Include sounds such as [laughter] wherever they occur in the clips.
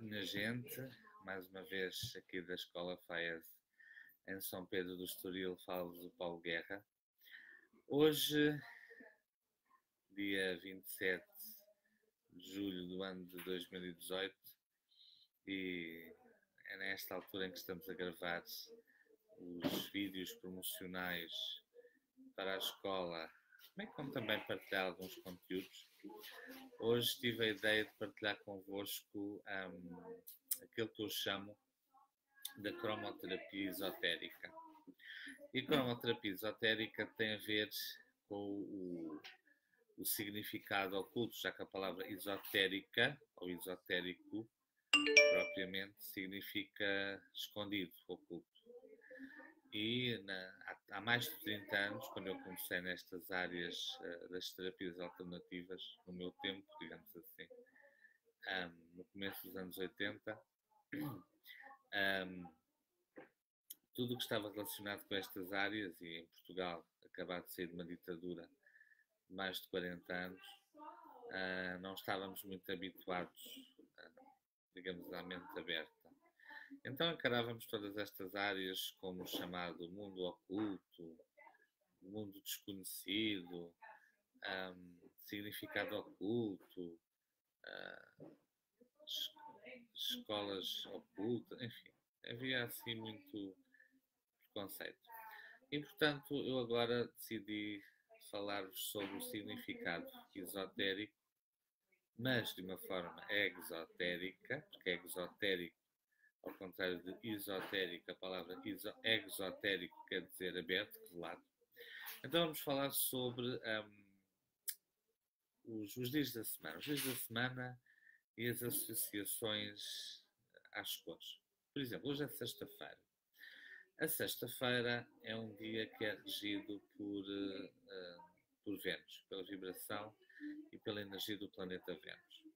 minha gente, mais uma vez aqui da Escola FAES em São Pedro do Estoril, falo do Paulo Guerra. Hoje, dia 27 de julho do ano de 2018, e é nesta altura em que estamos a gravar os vídeos promocionais para a escola, bem como também partilhar alguns conteúdos. Hoje tive a ideia de partilhar convosco um, aquilo que eu chamo da cromoterapia esotérica. E cromoterapia esotérica tem a ver com o, o significado oculto, já que a palavra esotérica ou esotérico propriamente significa escondido, oculto. E na, há, há, mais de 30 anos, quando eu comecei nestas áreas uh, das terapias alternativas, no meu tempo, digamos assim, um, no começo dos anos 80, um, [clears throat] tudo o que estava relacionado com estas áreas, e em Portugal, acabado de sair de uma ditadura de mais de 40 anos, uh, não estávamos muito habituados, uh, digamos, à mente aberta. Então encarávamos todas estas áreas como o chamado mundo oculto, mundo desconhecido, um, significado oculto, uh, escolas ocultas, enfim, havia assim muito preconceito. E portanto eu agora decidi falar-vos sobre o significado esotérico, mas de uma forma exotérica, porque exotérico ao contrário de esotérico, a palavra exotérico quer dizer aberto, revelado. Então vamos falar sobre um, os, os, dias da semana. Os dias da semana e as associações às cores. Por exemplo, hoje é sexta-feira. A sexta-feira é um dia que é regido por, uh, por Vênus, pela vibração e pela energia do planeta Vênus.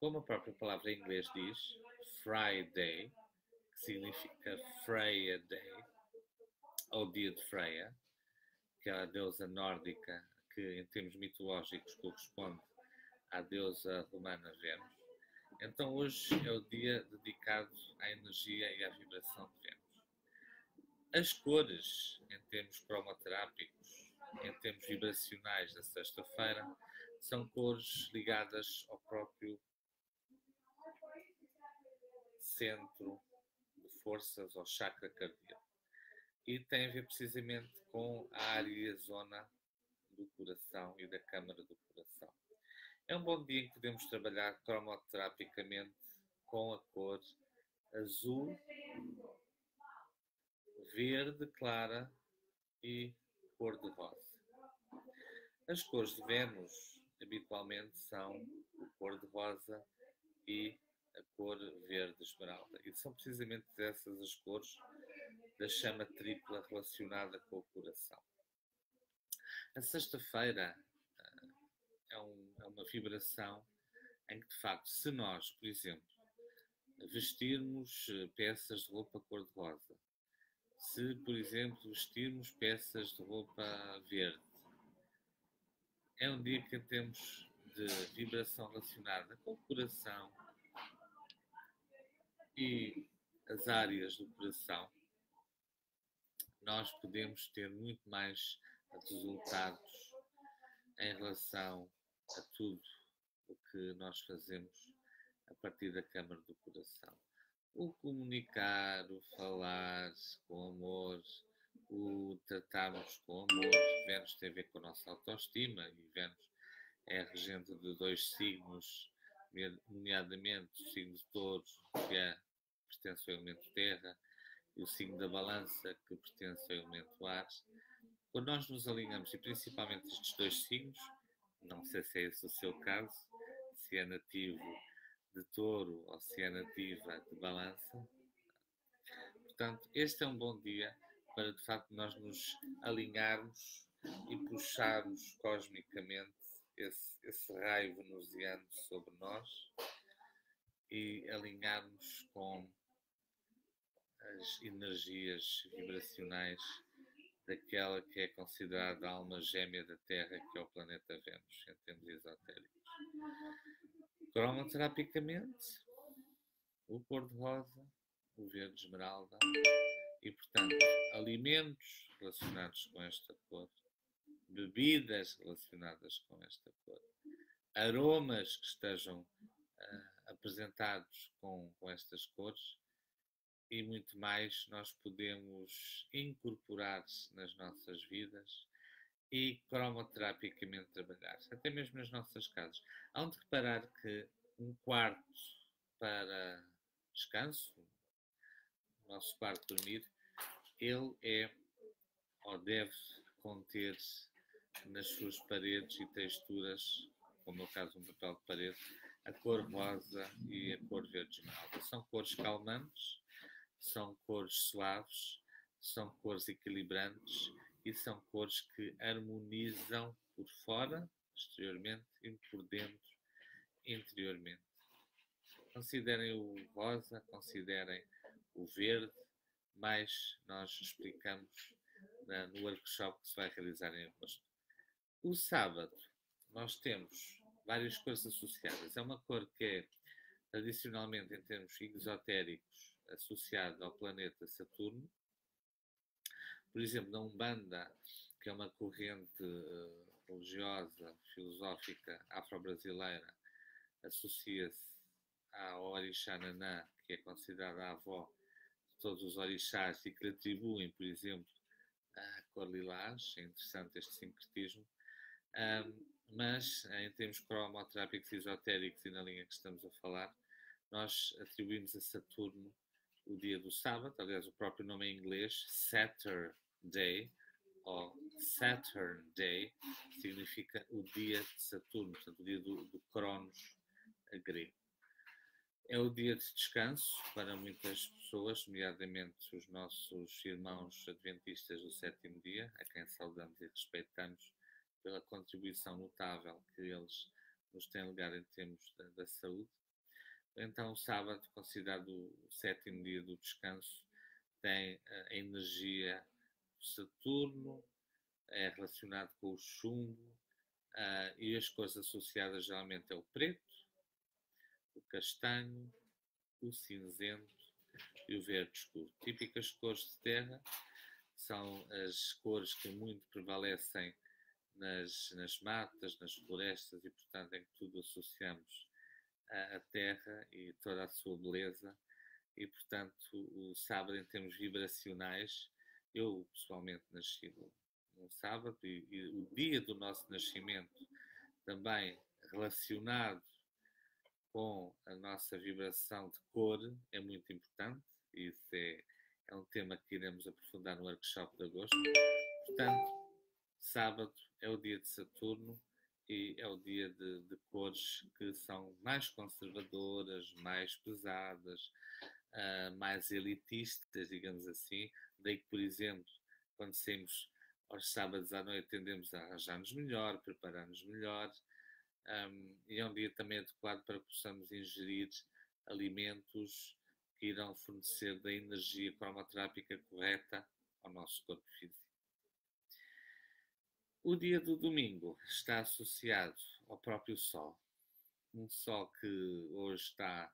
Como a própria palavra em inglês diz, Friday, que significa Freya Day, ou dia de Freya, que é a deusa nórdica que, em termos mitológicos, corresponde à deusa romana Vênus. Então, hoje é o dia dedicado à energia e à vibração de Vênus. As cores, em termos cromoterápicos, em termos vibracionais da sexta-feira, são cores ligadas ao próprio centro de forças ou chakra cardíaco. E tem a ver precisamente com a área e a zona do coração e da câmara do coração. É um bom dia em que podemos trabalhar cromoterapicamente com a cor azul, verde clara e cor de rosa. As cores de Vênus habitualmente são o cor de rosa e a cor verde esmeralda. E são precisamente essas as cores da chama tripla relacionada com o coração. A sexta-feira uh, é, um, é uma vibração em que, de facto, se nós, por exemplo, vestirmos eh, peças de roupa cor-de-rosa, se, por exemplo, vestirmos peças de roupa verde, é um dia que temos de vibração relacionada com o coração, e as áreas do coração, nós podemos ter muito mais resultados em relação a tudo o que nós fazemos a partir da câmara do coração. O comunicar, o falar com amor, o tratarmos com amor. Vênus tem a ver com a nossa autoestima e Vênus é regente de dois signos nomeadamente o signo de touros, que é, pertence ao elemento terra, e o signo da balança, que pertence ao elemento ar. Quando nós nos alinhamos, e principalmente estes dois signos, não sei se é esse o seu caso, se é nativo de touro ou se é nativa de balança. Portanto, este é um bom dia para de facto nós nos alinharmos e puxarmos cosmicamente esse, esse raio venusiano sobre nós e alinharmos com as energias vibracionais daquela que é considerada a alma gêmea da Terra, que é o planeta Vênus, em termos esotéricos. Cromoterapicamente, o cor-de-rosa, o verde esmeralda e, portanto, alimentos relacionados com esta cor, bebidas relacionadas com esta cor, aromas que estejam uh, apresentados com, com estas cores e muito mais nós podemos incorporar nas nossas vidas e cromoterapicamente trabalhar, até mesmo nas nossas casas. Há de reparar que um quarto para descanso, o nosso quarto de dormir, ele é ou deve conter nas suas paredes e texturas, como no caso um papel de parede, a cor rosa e a cor verde esmeralda. São cores calmantes, são cores suaves, são cores equilibrantes e são cores que harmonizam por fora, exteriormente, e por dentro, interiormente. Considerem o rosa, considerem o verde, mas nós explicamos na, no workshop que se vai realizar em agosto. O sábado, nós temos várias cores associadas. É uma cor que é, tradicionalmente, em termos exotéricos, associada ao planeta Saturno. Por exemplo, na Umbanda, que é uma corrente uh, religiosa, filosófica afro-brasileira, associa-se à Orixá Nanã, que é considerada a avó de todos os orixás e que lhe atribuem, por exemplo, a cor lilás. É interessante este sincretismo. Um, mas em termos cromoterápicos esotéricos e na linha que estamos a falar, nós atribuímos a Saturno o dia do sábado, aliás, o próprio nome em inglês, Saturday, ou Saturn Day, significa o dia de Saturno, portanto, o dia do, do Cronos grego. É o dia de descanso para muitas pessoas, nomeadamente os nossos irmãos adventistas do sétimo dia, a quem saudamos e respeitamos pela contribuição notável que eles nos têm legado em termos da, da saúde. Então, o sábado, considerado o sétimo dia do descanso, tem a energia de Saturno, é relacionado com o chumbo, uh, e as cores associadas geralmente é o preto, o castanho, o cinzento e o verde escuro. Típicas cores de terra são as cores que muito prevalecem nas, nas matas, nas florestas e, portanto, em que tudo associamos à terra e toda a sua beleza. E, portanto, o sábado, em termos vibracionais, eu pessoalmente nasci no, sábado e, e o dia do nosso nascimento também relacionado com a nossa vibração de cor é muito importante. Isso é, é um tema que iremos aprofundar no workshop de agosto. Portanto, sábado é o dia de Saturno e é o dia de, de cores que são mais conservadoras, mais pesadas, uh, mais elitistas, digamos assim. Daí que, por exemplo, quando saímos aos sábados à noite, tendemos a arranjar-nos melhor, preparar-nos melhor. Um, e é um dia também adequado para que possamos ingerir alimentos que irão fornecer da energia cromoterápica correta ao nosso corpo físico. O dia do domingo está associado ao próprio Sol. Um Sol que hoje está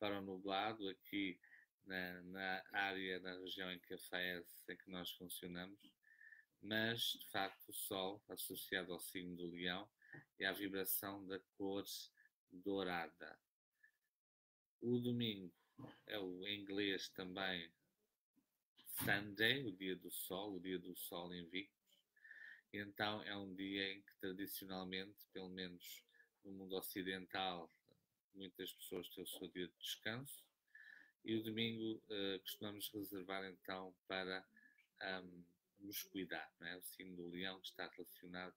para o nublado aqui na, na área, na região em que a FAES, em que nós funcionamos, mas de facto o Sol, associado ao signo do Leão, é a vibração da cor dourada. O domingo é o em inglês também Sunday, o dia do Sol, o dia do Sol invicto então é um dia em que tradicionalmente, pelo menos no mundo ocidental, muitas pessoas têm o seu dia de descanso e o domingo uh, costumamos reservar então para um, nos cuidar. É? O signo do leão que está relacionado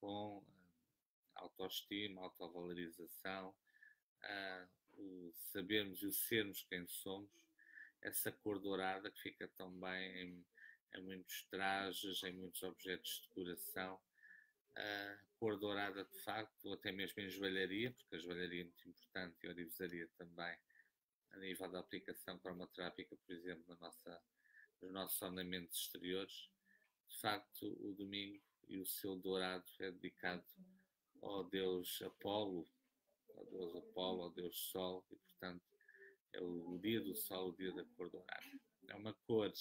com um, autoestima, autovalorização, uh, o sabermos e o sermos quem somos, essa cor dourada que fica tão bem em em muitos trajes, em muitos objetos de decoração. Cor dourada, de facto, ou até mesmo em joalharia, porque a joalharia é muito importante e a orivesaria também, a nível da aplicação cromoterápica, por exemplo, na nossa, nos nossos ornamentos exteriores. De facto, o domingo e o seu dourado é dedicado ao deus Apolo, ao deus Apolo, ao deus Sol, e portanto é o dia do sol, o dia da cor dourada. É uma cor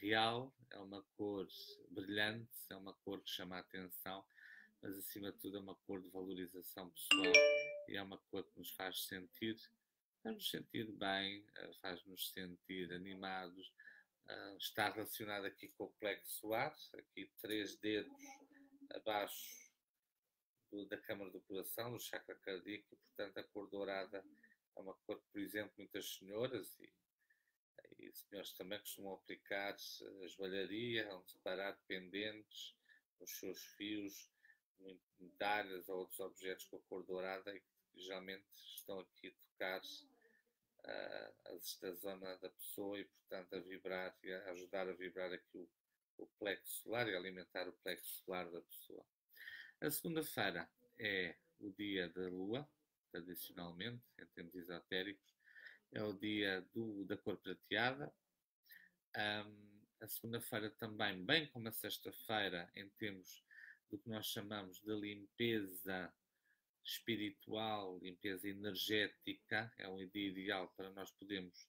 real, é uma cor brilhante, é uma cor que chama a atenção, mas acima de tudo é uma cor de valorização pessoal e é uma cor que nos faz sentir, faz-nos sentir bem, eh, faz-nos sentir animados. Eh, está relacionado aqui com o plexo solar, aqui três dedos abaixo da câmara do coração, do chakra cardíaco, e, portanto a cor dourada é uma cor que, por exemplo, muitas senhoras e e senhores também costumam aplicar a joalharia, onde separar pendentes, os seus fios, medalhas ou outros objetos com a cor dourada e que geralmente estão aqui a tocar uh, esta zona da pessoa e, portanto, a vibrar e a ajudar a vibrar aqui o, o plexo solar e alimentar o plexo solar da pessoa. A segunda-feira é o dia da Lua, tradicionalmente, em termos esotéricos, é o dia do, da cor prateada. Um, a segunda-feira também, bem como a sexta-feira, em termos do que nós chamamos de limpeza espiritual, limpeza energética, é um dia ideal para nós podermos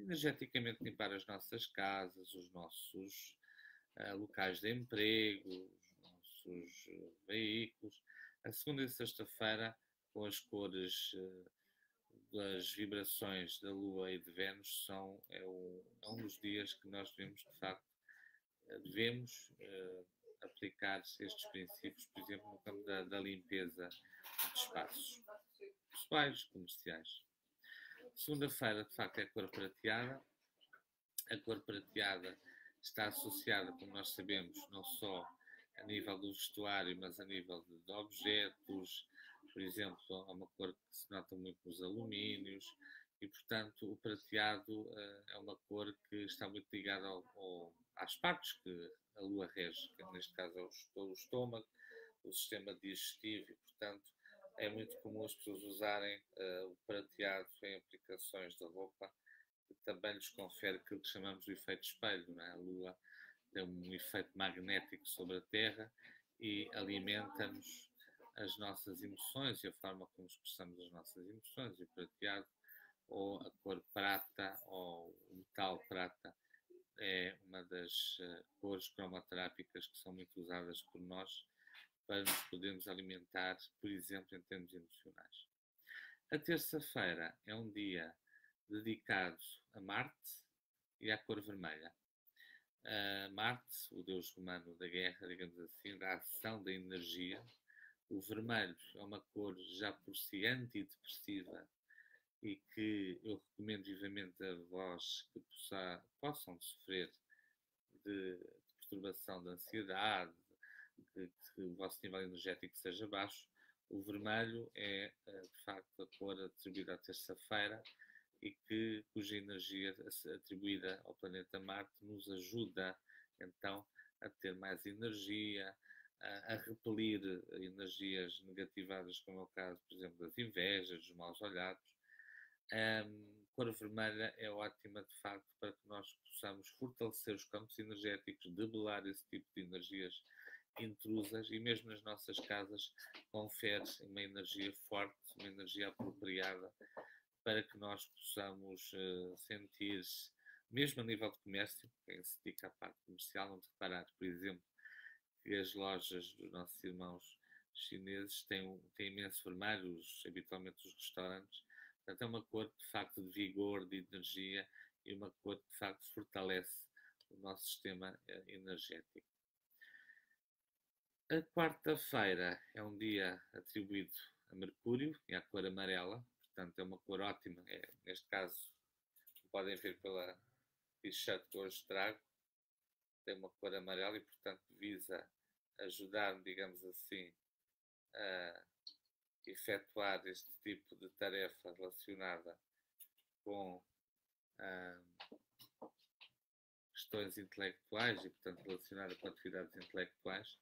energeticamente limpar as nossas casas, os nossos uh, locais de emprego, os nossos uh, veículos. A segunda e sexta-feira, com as cores uh, das vibrações da Lua e de Vênus são é um, é um dos dias que nós devemos de facto eh, devemos uh, aplicar estes princípios, por exemplo, no campo da, da limpeza de espaços pessoais, comerciais. Segunda-feira, de facto, é a cor prateada. A cor prateada está associada, como nós sabemos, não só a nível do vestuário, mas a nível de objetos, por exemplo, há uma cor que se nota muito nos alumínios e, portanto, o prateado uh, é uma cor que está muito ligada ao, ao, às partes que a lua rege, que neste caso é o, o estômago, o sistema digestivo e, portanto, é muito comum as pessoas usarem uh, o prateado em aplicações de roupa, que também lhes confere aquilo que chamamos de efeito espelho. É? A lua tem um efeito magnético sobre a Terra e alimenta-nos as nossas emoções e a forma como expressamos as nossas emoções, e o prateado, ou a cor prata, ou o metal prata, é uma das uh, cores cromoterápicas que são muito usadas por nós para nos podermos alimentar, por exemplo, em termos emocionais. A terça-feira é um dia dedicado a Marte e à cor vermelha. Uh, Marte, o deus romano da guerra, digamos assim, da ação, da energia, o vermelho é uma cor já por si antidepressiva e que eu recomendo vivamente a vós que possa, possam sofrer de, de, perturbação de ansiedade, que, que o vosso nível energético seja baixo. O vermelho é, eh, de facto, a cor atribuída à terça-feira e que, cuja energia atribuída ao planeta Marte nos ajuda, então, a ter mais energia, a, a repelir energias negativadas, como é o caso, por exemplo, das invejas, dos maus olhados. Um, cor vermelha é ótima, de facto, para que nós possamos fortalecer os campos energéticos, debelar esse tipo de energias intrusas e mesmo nas nossas casas confere uma energia forte, uma energia apropriada para que nós possamos uh, sentir, mesmo a nível de comércio, quem se dedica à parte comercial, onde reparar, por exemplo, que as lojas dos nossos irmãos chineses têm, têm imenso vermelho, os, habitualmente os restaurantes. Portanto, é uma cor de facto de vigor, de energia e uma cor que de facto fortalece o nosso sistema eh, energético. A quarta-feira é um dia atribuído a Mercúrio e à cor amarela, portanto é uma cor ótima, é, neste caso podem ver pela t-shirt que hoje trago, tem uma cor amarela e portanto visa ajudar-me, digamos assim, a efetuar este tipo de tarefa relacionada com ah, questões intelectuais e, portanto, relacionada com atividades intelectuais.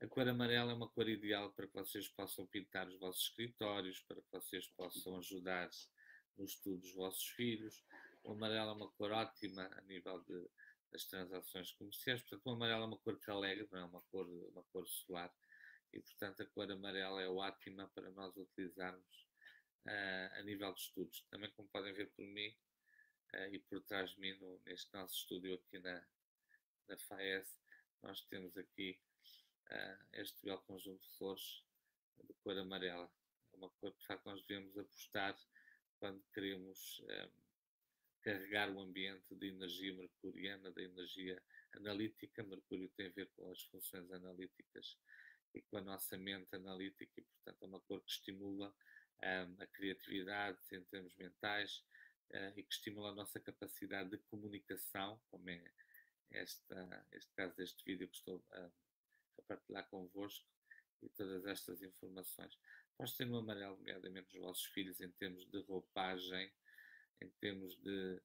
A cor amarela é uma cor ideal para que vocês possam pintar os vossos escritórios, para que vocês possam ajudar no estudo dos vossos filhos. O amarelo é uma cor ótima a nível de das transações comerciais. Portanto, o amarelo é uma cor que alegra, não é uma cor, uma cor solar, e portanto a cor amarela é ótima para nós utilizarmos uh, a nível de estudos. Também, como podem ver por mim, e por trás de mim, no, neste nosso estúdio aqui na, na FAES, nós temos aqui este belo conjunto de flores de cor amarela. É uma cor que, de facto, nós devemos apostar quando queremos carregar o ambiente de energia mercuriana, da energia analítica. Mercúrio tem a ver com as funções analíticas e com a nossa mente analítica, e, portanto, é uma cor que estimula um, a criatividade em termos mentais uh, e que estimula a nossa capacidade de comunicação, como é esta, este caso deste vídeo que estou a, a partilhar convosco e todas estas informações. Pode ser no amarelo, nomeadamente os vossos filhos, em termos de roupagem, em termos de,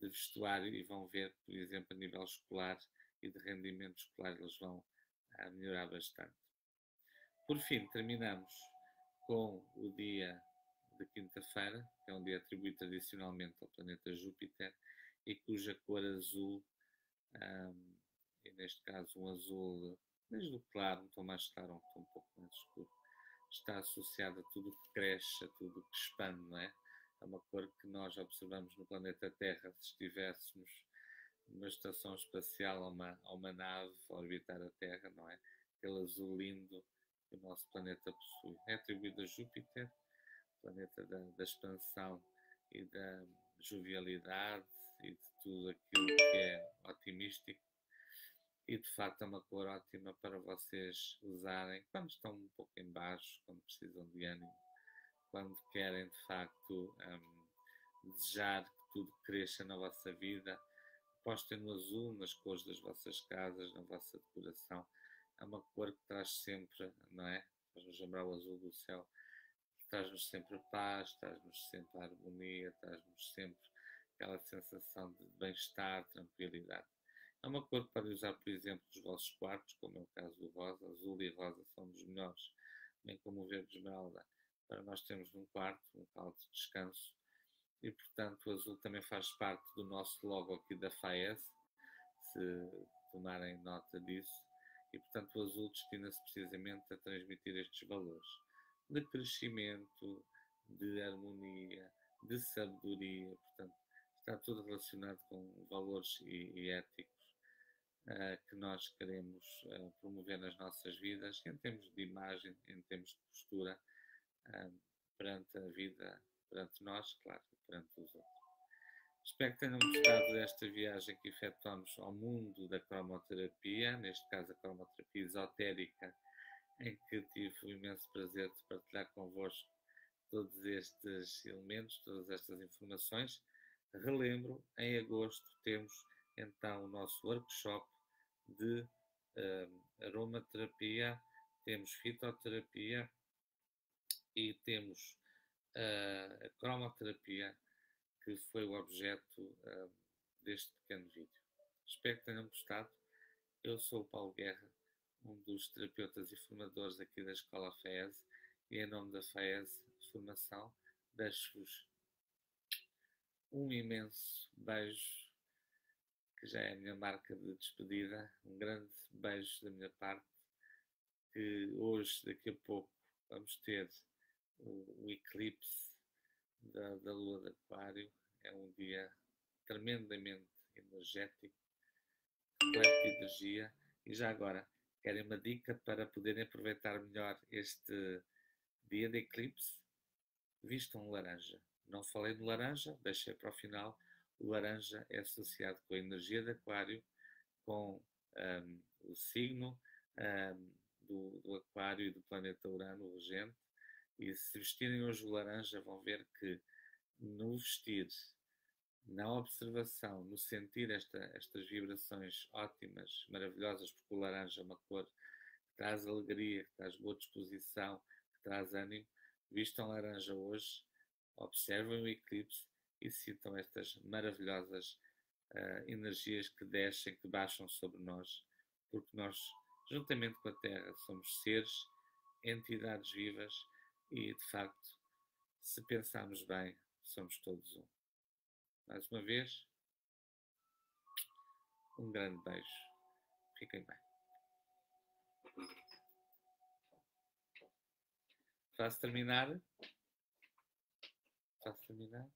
de vestuário, e vão ver, por exemplo, a nível escolar e de rendimento escolar, eles vão a melhorar bastante. Por fim, terminamos com o dia de quinta-feira, que é um dia atribuído tradicionalmente ao planeta Júpiter e cuja cor azul, um, e neste caso um azul desde o claro, um tom mais claro, um tom um pouco mais escuro, está associado a tudo que cresce, a tudo que expande, não é? É uma cor que nós observamos no planeta Terra se estivéssemos numa estação espacial ou uma, uma nave a orbitar a Terra, não é? Aquele azul lindo que o nosso planeta possui. É atribuído a Júpiter, planeta da, da expansão e da jovialidade e de tudo aquilo que é otimístico e de facto é uma cor ótima para vocês usarem quando estão um pouco em baixo, quando precisam de ânimo, quando querem de facto um, desejar que tudo cresça na vossa vida. Postem no azul, nas cores das vossas casas, na vossa decoração. É uma cor que traz sempre, não é? Faz-nos lembrar o azul do céu, traz-nos sempre paz, traz-nos sempre harmonia, traz-nos sempre aquela sensação de bem-estar, tranquilidade. É uma cor que podem usar, por exemplo, nos vossos quartos, como é o caso do rosa. Azul e rosa são dos melhores, bem como o verde esmeralda, nós termos num quarto, um local de descanso. E, portanto, o azul também faz parte do nosso logo aqui da FAES, se tomarem nota disso. E, portanto, o azul destina-se precisamente a transmitir estes valores de crescimento, de harmonia, de sabedoria. Portanto, está tudo relacionado com valores e, e éticos uh, que nós queremos uh, promover nas nossas vidas, em termos de imagem, em termos de postura, perante a vida, perante nós, claro, perante os outros. Espero que tenham gostado desta viagem que efetuamos ao mundo da cromoterapia, neste caso a cromoterapia esotérica, em que tive o imenso prazer de partilhar convosco todos estes elementos, todas estas informações. Relembro, em agosto temos então o nosso workshop de uh, aromaterapia, temos fitoterapia e temos uh, a cromoterapia, que foi o objeto uh, deste pequeno vídeo. Espero que tenham gostado. Eu sou o Paulo Guerra, um dos terapeutas e formadores aqui da Escola FAES, e em nome da FAES Formação, deixo-vos um imenso beijo que já é a minha marca de despedida. Um grande beijo da minha parte. Que hoje, daqui a pouco, vamos ter o, eclipse da, da lua de Aquário. É um dia tremendamente energético, repleto de energia. E já agora, querem uma dica para poderem aproveitar melhor este dia de eclipse? Vistam laranja. Não falei de laranja, deixei para o final o laranja é associado com a energia de Aquário, com um, o signo um, do, do, Aquário e do planeta Urano, regente. E se vestirem hoje o laranja, vão ver que no vestir, na observação, no sentir esta, estas vibrações ótimas, maravilhosas, porque o laranja é uma cor que traz alegria, que traz boa disposição, que traz ânimo, vistam laranja hoje, observem o eclipse e sintam estas maravilhosas uh, energias que descem, que baixam sobre nós, porque nós, juntamente com a Terra, somos seres, entidades vivas e, de facto, se pensarmos bem, somos todos um. Mais uma vez, um grande beijo. Fiquem bem. Faço terminar. Faço terminar.